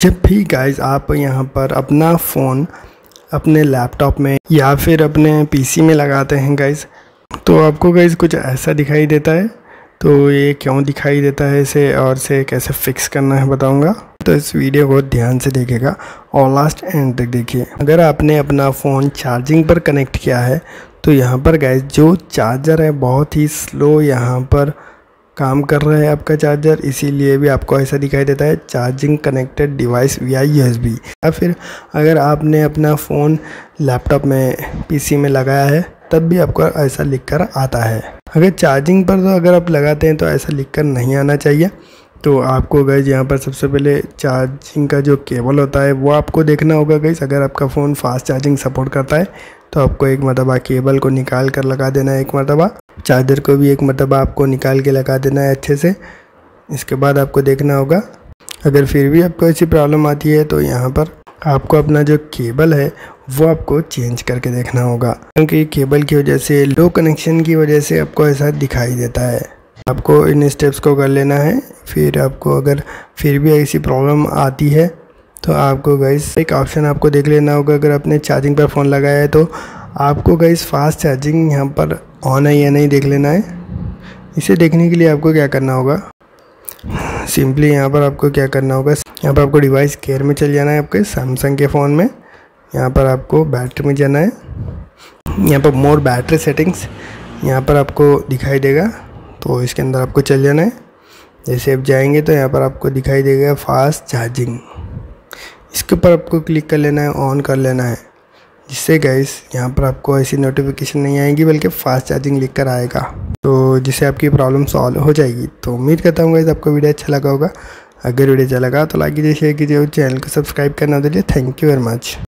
जब भी गाइज़ आप यहाँ पर अपना फ़ोन अपने लैपटॉप में या फिर अपने पीसी में लगाते हैं गाइज़ तो आपको गाइज़ कुछ ऐसा दिखाई देता है? तो ये क्यों दिखाई देता है इसे और इसे कैसे फिक्स करना है बताऊँगा। तो इस वीडियो को ध्यान से देखेगा और लास्ट एंड तक देखिए। अगर आपने अपना फ़ोन चार्जिंग पर कनेक्ट किया है तो यहाँ पर गैस जो चार्जर है बहुत ही स्लो यहाँ पर काम कर रहा है आपका चार्जर इसीलिए भी आपको ऐसा दिखाई देता है charging connected device V I या फिर अगर आपने अपना फ़ोन लैपटॉप में पीसी में लगाया है, तब भी आपको ऐसा लिख कर आता है। अगर चार्जिंग पर तो अगर आप लगाते हैं तो ऐसा लिख कर नहीं आना चाहिए। तो आपको गैस यहाँ पर सबसे पहले चार्जिंग का जो केबल होता है, वो आपको देखना होगा गैस अगर आपका फ़ोन फास्ट चार्जिंग सपोर्ट करता है तो आपको एक मरतबा केबल को निकाल कर लगा देना है एक मरतबा। चार्जर को भी एक मरतबा आपको निकाल के लगा देना है अच्छे से। इसके बाद आपको देखना होगा। अगर फिर भी आपको ऐसी प्रॉब्लम आती है तो यहाँ पर आपको अपना जो केबल है, वो आपको चेंज करके देखना होगा। क्योंकि केबल की वजह से लो कनेक्शन की वजह से आपको ऐसा दिखाई देता है। आपको इन स्टेप्स को कर लेना है। फिर आपको अगर फिर भी ऐसी प्रॉब्लम आती है तो आपको गैस एक ऑप्शन आपको देख लेना होगा। अगर आपने चार्जिंग पर फ़ोन लगाया है तो आपको गैस फास्ट चार्जिंग यहाँ पर ऑन है या नहीं देख लेना है। इसे देखने के लिए आपको क्या करना होगा? सिंपली यहाँ पर आपको क्या करना होगा? यहाँ पर आपको डिवाइस केयर में चल जाना है आपके सैमसंग के फ़ोन में। यहाँ पर आपको बैटरी में जाना है। यहाँ पर मोर बैटरी सेटिंग्स यहाँ पर आपको दिखाई देगा तो इसके अंदर आपको चल जाना है। जैसे आप जाएँगे तो यहाँ पर आपको दिखाई देगा फास्ट चार्जिंग इसके ऊपर आपको क्लिक कर लेना है ऑन कर लेना है। जिससे गैस यहाँ पर आपको ऐसी नोटिफिकेशन नहीं आएगी, बल्कि फास्ट चार्जिंग लिख कर आएगा। तो जिससे आपकी प्रॉब्लम सॉल्व हो जाएगी। तो उम्मीद करता हूँ गैस आपको वीडियो अच्छा लगा होगा। अगर वीडियो अच्छा लगा तो लाइक कीजिए शेयर कीजिए और चैनल को सब्सक्राइब करना दीजिए थैंक यू वेरी मच